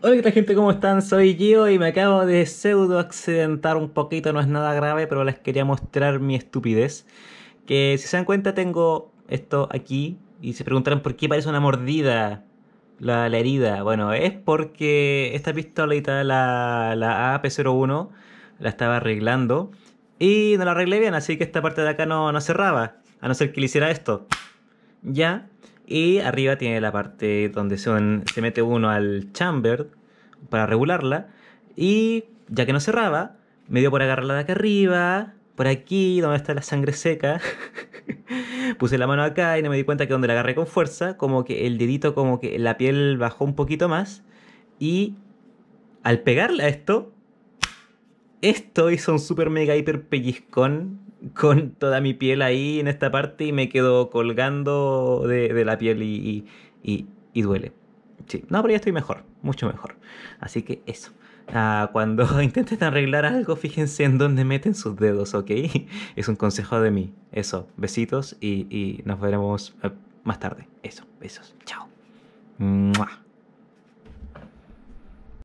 Hola, ¿qué tal gente? ¿Cómo están? Soy Gio y me acabo de pseudo accidentar un poquito, no es nada grave, pero les quería mostrar mi estupidez. Que si se dan cuenta tengo esto aquí y se preguntarán por qué parece una mordida la, la herida. Bueno, es porque esta pistolita, la, la AP01, la estaba arreglando y no la arreglé bien, así que esta parte de acá no, no cerraba, a no ser que le hiciera esto. Ya. Y arriba tiene la parte donde se mete uno al chamber para regularla. Y ya que no cerraba, me dio por agarrarla de acá arriba, por aquí, donde está la sangre seca. Puse la mano acá y no me di cuenta que donde la agarré con fuerza, como que el dedito, como que la piel bajó un poquito más. Y al pegarle a esto, esto hizo un super mega hiper pellizcón con toda mi piel ahí en esta parte y me quedo colgando de, de la piel y, y, y, duele. Sí, no, pero ya estoy mejor, mucho mejor. Así que eso. Ah, cuando intenten arreglar algo, fíjense en dónde meten sus dedos, ¿ok? Es un consejo de mí. Eso, besitos y, nos veremos eh, más tarde. Eso, besos. Chao. ¡Mua!